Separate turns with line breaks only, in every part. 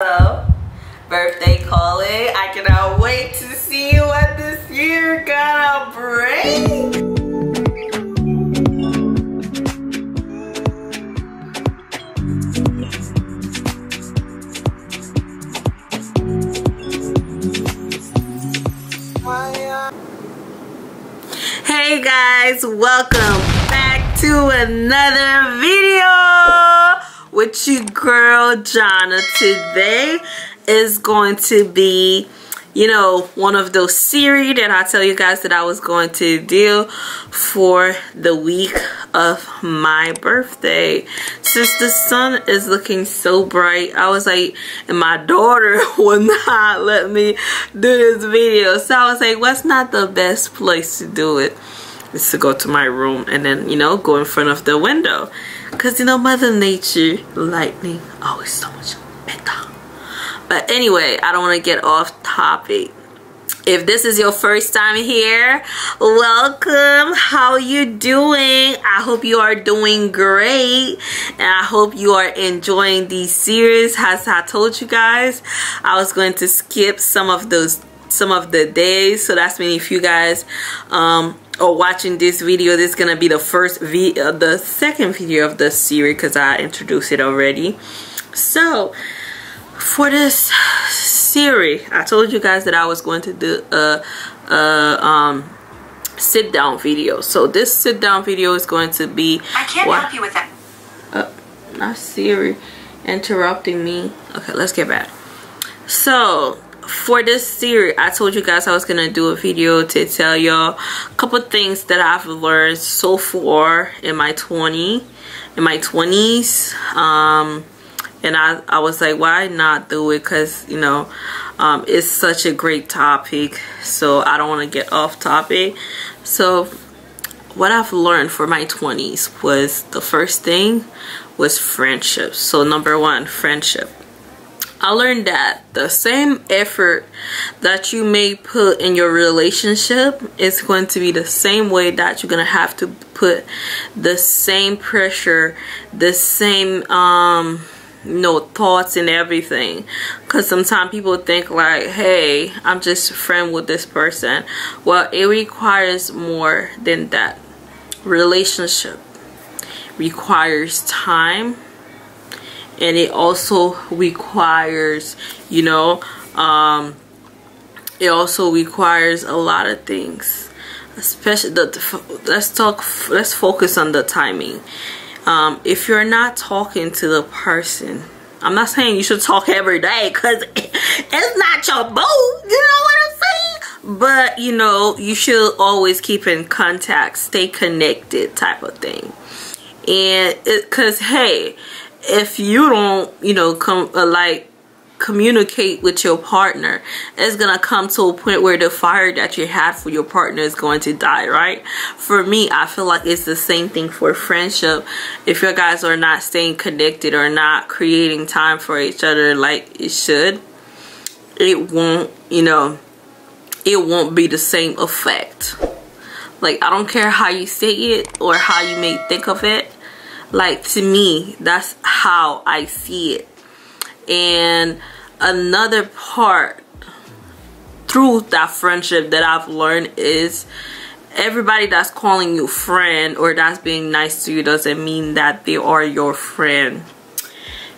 Hello, birthday calling. I cannot wait to see what this year gonna bring. Hey guys, welcome back to another video with you girl Jana. Today is going to be, you know, one of those series that I tell you guys that I was going to do for the week of my birthday. Since the sun is looking so bright, I was like, and my daughter would not let me do this video. So I was like, what's not the best place to do it? Is to go to my room and then you know go in front of the window. Because you know mother nature lightning always so much better. But anyway i don't want to get off topic. If this is your first time here welcome. How you doing? I hope you are doing great. And i hope you are enjoying these series. As i told you guys i was going to skip some of those some of the days. So that's mean if you guys um or watching this video this is gonna be the first v uh, the second video of the series because i introduced it already. So for this series i told you guys that i was going to do a, a um sit down video. So this sit down video is going to be
i can't help you with that.
Uh, not siri interrupting me. Okay let's get back. So for this series i told you guys i was gonna do a video to tell y'all a couple things that i've learned so far in my 20 in my 20s um and i i was like why not do it? Because you know um it's such a great topic so i don't want to get off topic. So what i've learned for my 20s was the first thing was friendship. So number one friendship I learned that the same effort that you may put in your relationship is going to be the same way that you're going to have to put the same pressure, the same um you know thoughts and everything. Because sometimes people think like hey i'm just friend with this person. Well it requires more than that. Relationship requires time and it also requires you know um, it also requires a lot of things. Especially the let's talk let's focus on the timing. Um, if you're not talking to the person I'm not saying you should talk every day because it's not your boo you know what I'm saying? But you know you should always keep in contact stay connected type of thing. And because hey if you don't you know come uh, like communicate with your partner it's gonna come to a point where the fire that you had for your partner is going to die right? For me i feel like it's the same thing for friendship. If you guys are not staying connected or not creating time for each other like it should it won't you know it won't be the same effect. Like i don't care how you say it or how you may think of it like to me that's how i see it. And another part through that friendship that i've learned is everybody that's calling you friend or that's being nice to you doesn't mean that they are your friend.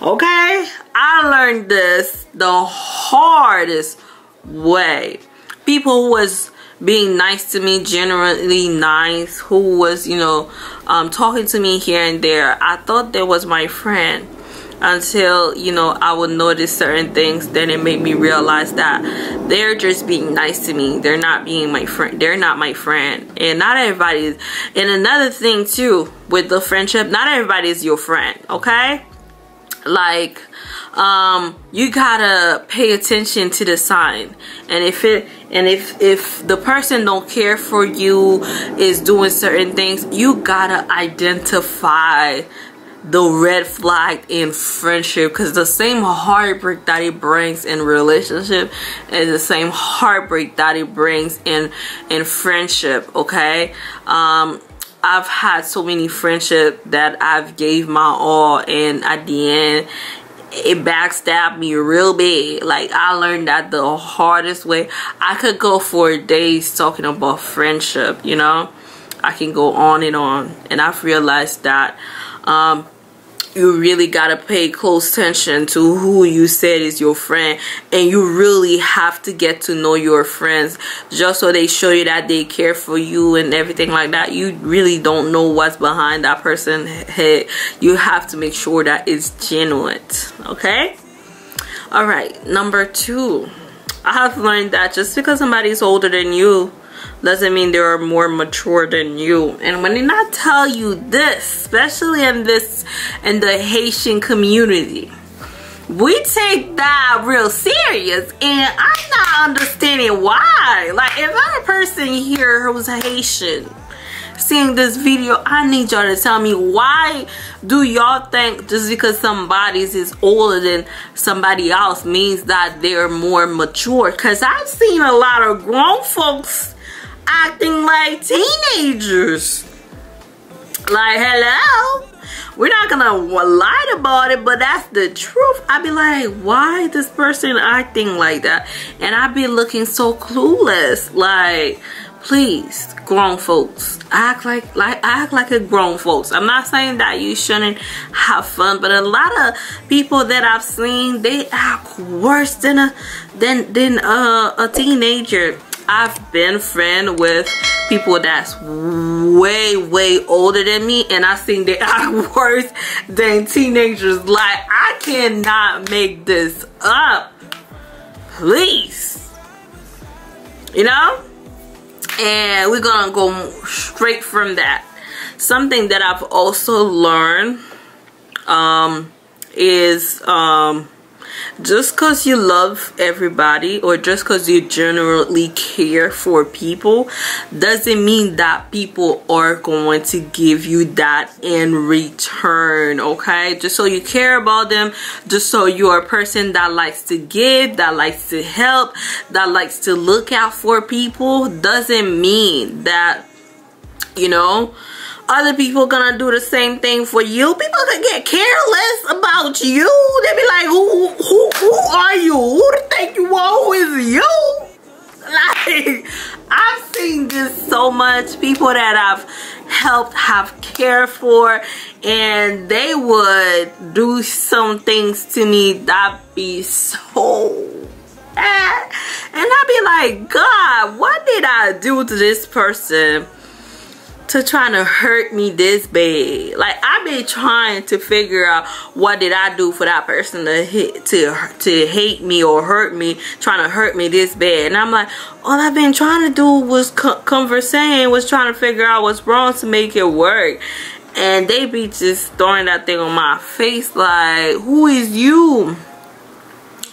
Okay? I learned this the hardest way. People was being nice to me, generally nice, who was, you know, um, talking to me here and there. I thought that was my friend until, you know, I would notice certain things. Then it made me realize that they're just being nice to me. They're not being my friend. They're not my friend. And not everybody is. And another thing, too, with the friendship, not everybody is your friend, okay? Like, um, you gotta pay attention to the sign. And if it and if if the person don't care for you is doing certain things you gotta identify the red flag in friendship because the same heartbreak that it brings in relationship is the same heartbreak that it brings in in friendship okay um I've had so many friendship that I've gave my all and at the end it backstabbed me real bad. Like I learned that the hardest way. I could go for days talking about friendship, you know. I can go on and on. And I've realized that um, you really gotta pay close attention to who you said is your friend and you really have to get to know your friends just so they show you that they care for you and everything like that. You really don't know what's behind that person's head. You have to make sure that it's genuine okay? All right number two. I have learned that just because somebody's older than you doesn't mean they are more mature than you. And when they not tell you this, especially in this in the Haitian community, we take that real serious and I'm not understanding why. Like if I'm a person here who's Haitian seeing this video, I need y'all to tell me why do y'all think just because somebody's is older than somebody else means that they're more mature? Cause I've seen a lot of grown folks acting like teenagers. Like, hello? We're not gonna lie about it, but that's the truth. I'd be like, why this person acting like that? And I'd be looking so clueless. Like, please, grown folks, act like like act like a grown folks. I'm not saying that you shouldn't have fun, but a lot of people that I've seen, they act worse than a than than a, a teenager I've been friend with people that's way way older than me and I think they are worse than teenagers. Like I cannot make this up. Please. You know? And we're gonna go straight from that. Something that I've also learned um, is um, just because you love everybody or just because you generally care for people doesn't mean that people are going to give you that in return okay? Just so you care about them just so you're a person that likes to give that likes to help that likes to look out for people doesn't mean that you know other people gonna do the same thing for you. People can get careless about you. They be like, who, who, who are you? Who do you think you are? Who is you? Like, I've seen this so much. People that I've helped, have cared for, and they would do some things to me that be so bad. And I'd be like, God, what did I do to this person? To trying to hurt me this bad. Like I've been trying to figure out what did I do for that person to hit to to hate me or hurt me, trying to hurt me this bad. And I'm like, all I've been trying to do was conversing, was trying to figure out what's wrong to make it work. And they be just throwing that thing on my face like, who is you?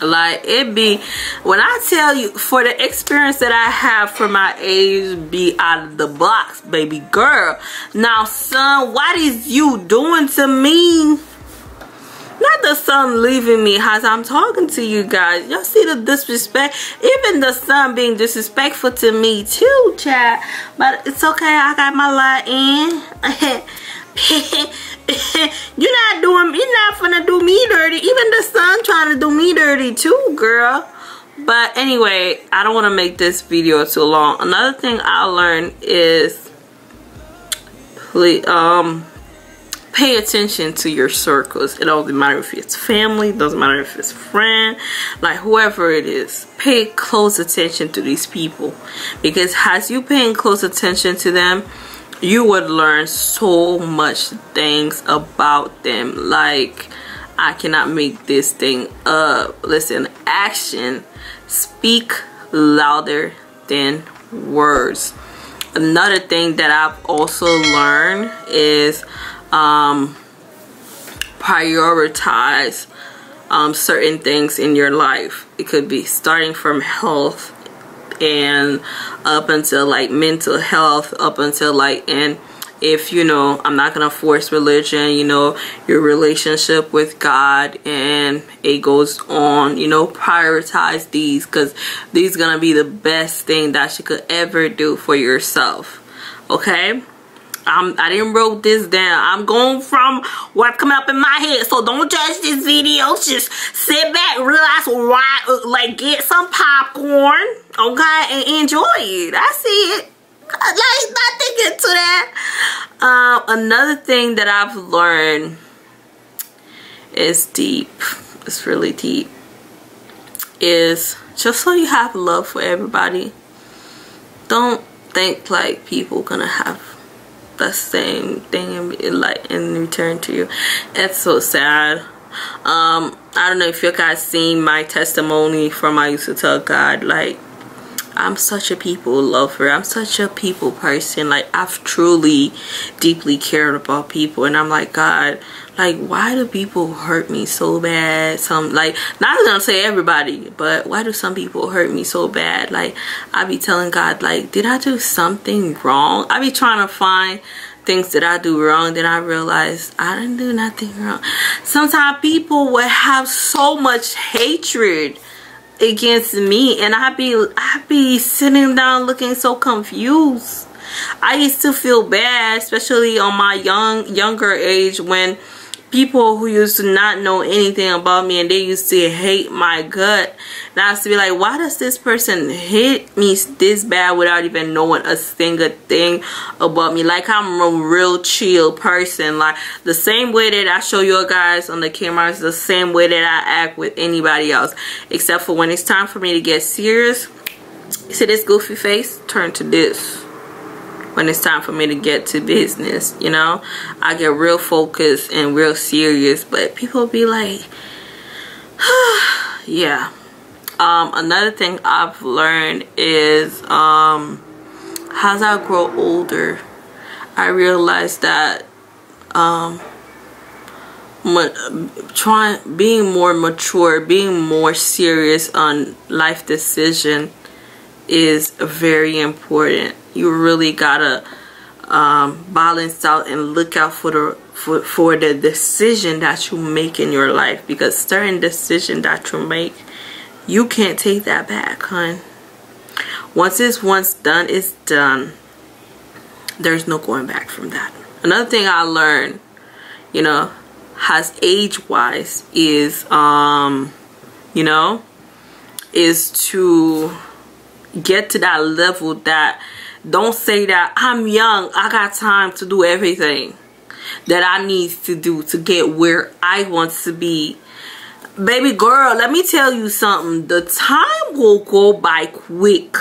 Like it be when i tell you for the experience that i have for my age be out of the box baby girl. Now son what is you doing to me? Not the sun leaving me as i'm talking to you guys. Y'all see the disrespect? Even the sun being disrespectful to me too chat but it's okay i got my light in. You're not doing you're not gonna do me dirty. Even the do me dirty too girl. But anyway i don't want to make this video too long. Another thing i learned is please um pay attention to your circles. It doesn't matter if it's family doesn't matter if it's friend like whoever it is. Pay close attention to these people. Because as you paying close attention to them you would learn so much things about them. Like I cannot make this thing up. Listen action. Speak louder than words. Another thing that I've also learned is um, prioritize um, certain things in your life. It could be starting from health and up until like mental health up until like and if you know i'm not gonna force religion you know your relationship with god and it goes on you know prioritize these because these gonna be the best thing that you could ever do for yourself okay I'm, I didn't wrote this down. I'm going from what's coming up in my head. So don't judge this video. Just sit back, realize why, like get some popcorn, okay, and enjoy it. I see it. Like not thinking to that. Um, another thing that I've learned is deep. It's really deep. Is just so you have love for everybody. Don't think like people gonna have the same thing in, like in return to you it's so sad um i don't know if you guys seen my testimony from i used to tell god like I'm such a people lover. I'm such a people person. Like I've truly deeply cared about people and I'm like God, like why do people hurt me so bad? Some like not gonna say everybody, but why do some people hurt me so bad? Like I be telling God like did I do something wrong? I be trying to find things that I do wrong, then I realize I didn't do nothing wrong. Sometimes people would have so much hatred against me and I be I be sitting down looking so confused. I used to feel bad, especially on my young younger age when people who used to not know anything about me and they used to hate my gut. And I used to be like, why does this person hate me this bad without even knowing a single thing about me? Like I'm a real chill person. Like the same way that I show you guys on the camera is the same way that I act with anybody else. Except for when it's time for me to get serious. See this goofy face? Turn to this when it's time for me to get to business you know? I get real focused and real serious but people be like yeah. Um, another thing i've learned is um, as i grow older i realize that um, trying being more mature being more serious on life decision is very important you really gotta um, balance out and look out for the for, for the decision that you make in your life because certain decision that you make you can't take that back hun. Once it's once done it's done. There's no going back from that. Another thing I learned you know has age wise is um you know is to get to that level that don't say that I'm young. I got time to do everything that I need to do to get where I want to be. Baby girl, let me tell you something. The time will go by quick.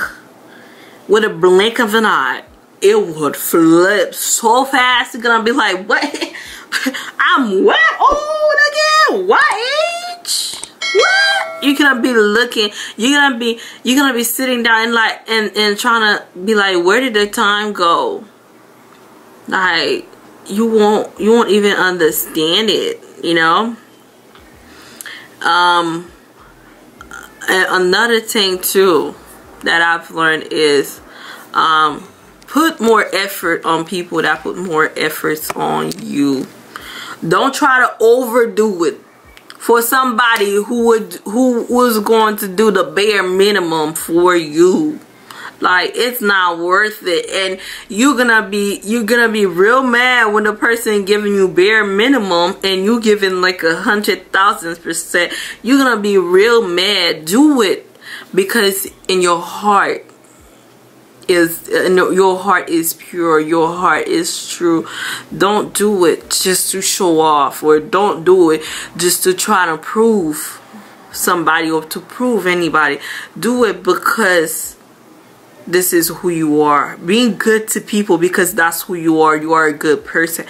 With a blink of an eye. It would flip so fast. You're gonna be like, what? I'm what old again? What? You're gonna be looking. You're gonna be. You're gonna be sitting down and like and and trying to be like, where did the time go? Like you won't. You won't even understand it. You know. Um. Another thing too that I've learned is um put more effort on people that put more efforts on you. Don't try to overdo it for somebody who would who was going to do the bare minimum for you. Like it's not worth it. And you're gonna be you're gonna be real mad when the person giving you bare minimum and you giving like a hundred thousand percent. You're gonna be real mad. Do it because in your heart is uh, your heart is pure your heart is true. Don't do it just to show off or don't do it just to try to prove somebody or to prove anybody. Do it because this is who you are. Being good to people because that's who you are. You are a good person.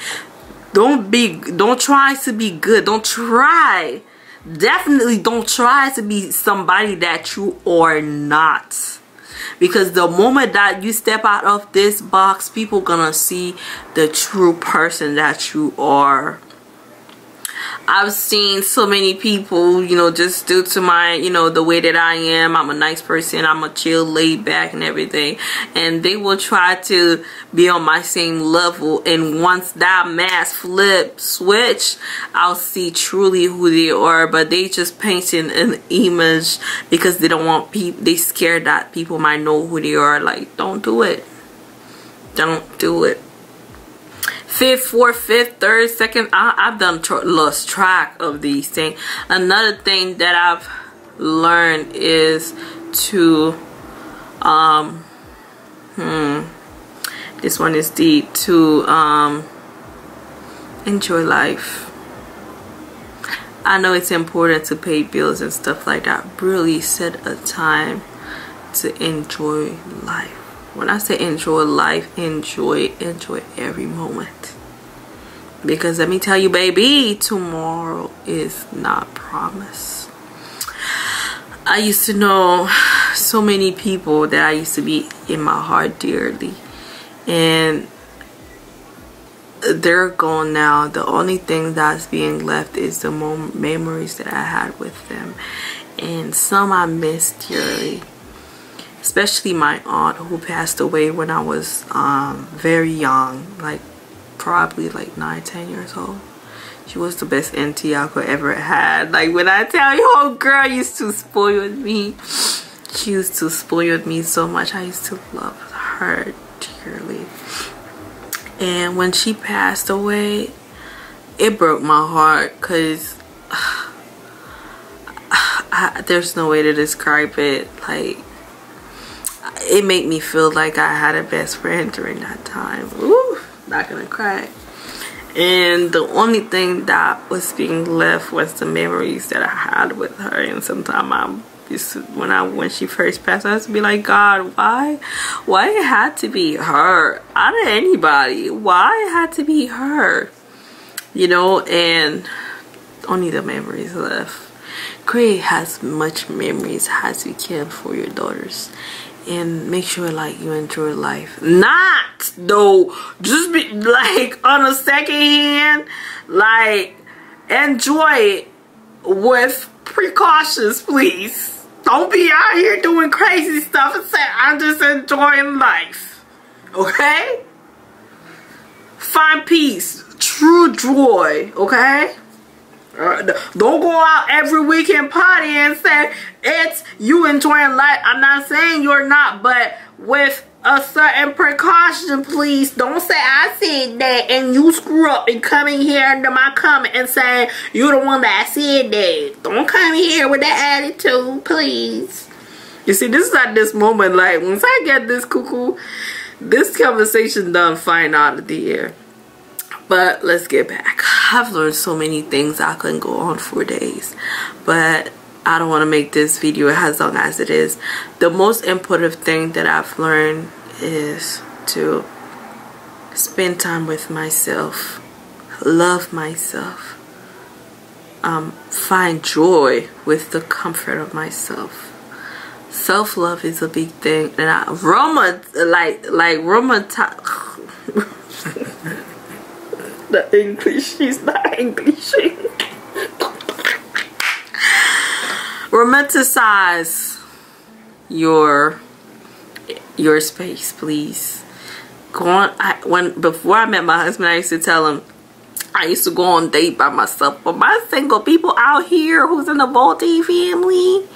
Don't be don't try to be good. Don't try. Definitely don't try to be somebody that you are not because the moment that you step out of this box people gonna see the true person that you are I've seen so many people, you know, just due to my, you know, the way that I am. I'm a nice person. I'm a chill, laid back and everything. And they will try to be on my same level. And once that mask flip switch, I'll see truly who they are. But they just painting an image because they don't want people, they scared that people might know who they are. Like, don't do it. Don't do it. Fifth, fourth, fifth, third, second. I, I've done lost track of these things. Another thing that I've learned is to, um, hmm, this one is deep, to um, enjoy life. I know it's important to pay bills and stuff like that. Really set a time to enjoy life. When I say enjoy life, enjoy, enjoy every moment. Because let me tell you, baby, tomorrow is not promised. I used to know so many people that I used to be in my heart dearly. And they're gone now. The only thing that's being left is the memories that I had with them. And some I miss dearly especially my aunt who passed away when I was um, very young, like probably like 9, 10 years old. She was the best auntie I could ever had. Like when I tell you, oh girl used to spoil me. She used to spoil me so much. I used to love her dearly. And when she passed away, it broke my heart because there's no way to describe it. Like it made me feel like I had a best friend during that time. Ooh, not gonna cry. And the only thing that was being left was the memories that I had with her. And sometimes I used to, when I when she first passed, I used to be like, God, why, why it had to be her out of anybody? Why it had to be her? You know, and only the memories left. Create as much memories as you can for your daughters and make sure like you enjoy life. Not though just be like on a second hand like enjoy it with precautions please. Don't be out here doing crazy stuff and say i'm just enjoying life. Okay? Find peace. True joy okay don't go out every weekend party and say it's you enjoying life. I'm not saying you're not, but with a certain precaution, please. Don't say I said that and you screw up and come in here under my comment and say you're the one that said that. Don't come here with that attitude, please. You see, this is at this moment, like, once I get this cuckoo, this conversation done fine out of the air. But let's get back. I've learned so many things I couldn't go on for days. But I don't want to make this video as long as it is. The most important thing that I've learned is to spend time with myself, love myself, um, find joy with the comfort of myself. Self-love is a big thing, and I Roma like like Roma. the English. She's not English. Romanticize your your space, please. Go on. I, when before I met my husband, I used to tell him I used to go on date by myself. But my single people out here who's in the Voltaire family,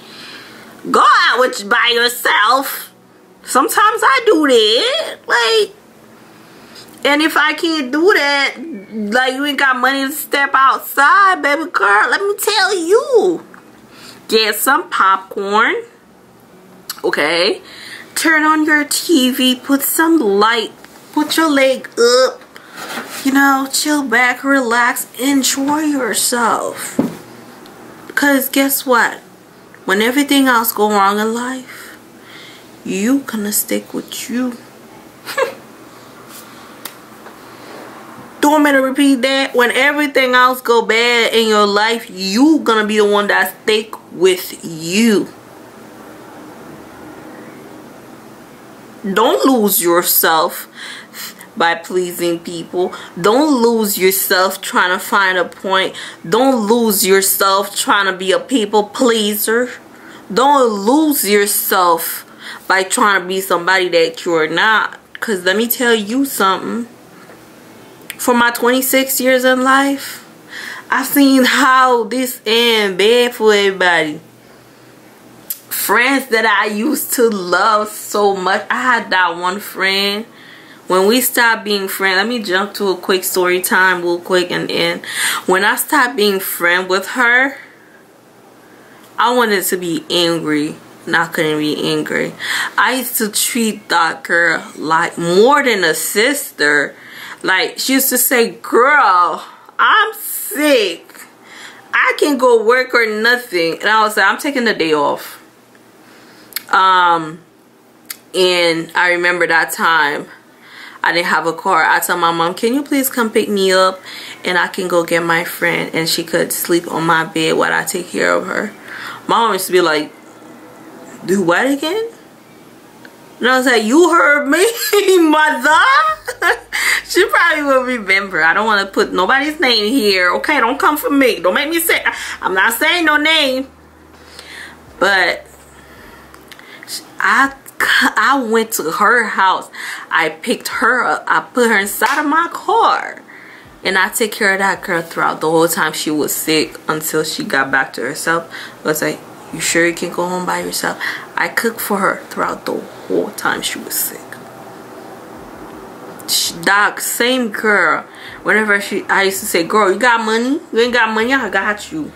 go out with by yourself. Sometimes I do that. Like and if I can't do that, like you ain't got money to step outside, baby girl, let me tell you. Get some popcorn. Okay. Turn on your TV. Put some light. Put your leg up. You know, chill back, relax, enjoy yourself. Because guess what? When everything else go wrong in life, you gonna stick with you. Want me to repeat that? When everything else go bad in your life, you gonna be the one that stick with you. Don't lose yourself by pleasing people. Don't lose yourself trying to find a point. Don't lose yourself trying to be a people pleaser. Don't lose yourself by trying to be somebody that you're not. Because let me tell you something for my 26 years in life, I've seen how this end bad for everybody. Friends that I used to love so much. I had that one friend when we stopped being friends let me jump to a quick story time real quick and end when i stopped being friend with her i wanted to be angry not couldn't be angry i used to treat that girl like more than a sister like she used to say girl i'm sick i can go work or nothing and i was like i'm taking the day off um and i remember that time I didn't have a car. I told my mom, can you please come pick me up and I can go get my friend and she could sleep on my bed while I take care of her. My mom used to be like, do what again? And I was like, you heard me, mother? she probably will remember. I don't want to put nobody's name here. Okay, don't come for me. Don't make me say, I'm not saying no name. But I I went to her house. I picked her up. I put her inside of my car. And I take care of that girl throughout the whole time she was sick until she got back to herself. I was like, you sure you can go home by yourself? I cooked for her throughout the whole time she was sick. That same girl, whenever she, I used to say, girl, you got money? You ain't got money? I got you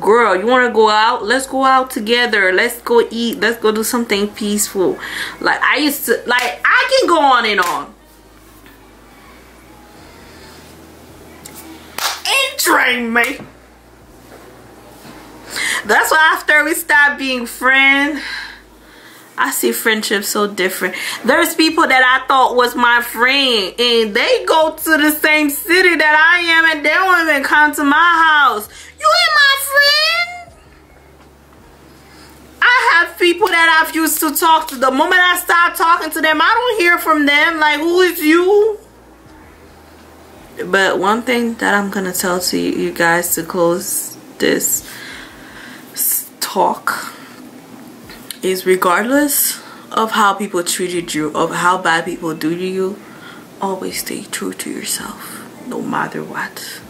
girl you want to go out let's go out together let's go eat let's go do something peaceful like i used to like i can go on and on and me that's why after we stopped being friends I see friendship so different. There's people that I thought was my friend and they go to the same city that I am and they don't even come to my house. You ain't my friend. I have people that I've used to talk to. The moment I stop talking to them, I don't hear from them. Like, who is you? But one thing that I'm going to tell to you guys to close this talk is regardless of how people treated you, of how bad people do to you, always stay true to yourself, no matter what.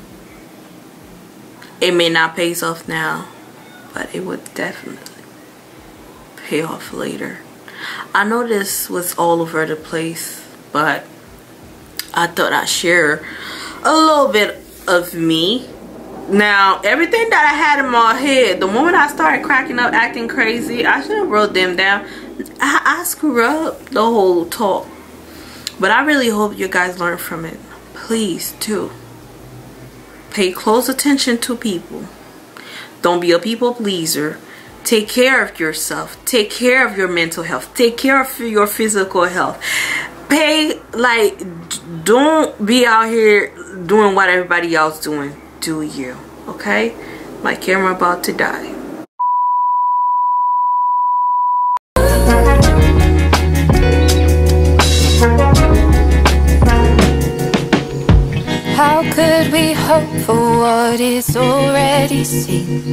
It may not pay off now, but it would definitely pay off later. I know this was all over the place, but I thought I'd share a little bit of me now, everything that I had in my head, the moment I started cracking up, acting crazy, I should have wrote them down. I, I screw up the whole talk. But I really hope you guys learn from it. Please, too. Pay close attention to people. Don't be a people pleaser. Take care of yourself. Take care of your mental health. Take care of your physical health. Pay, like, don't be out here doing what everybody else doing do you okay my camera about to die
How could we hope for what is already seen?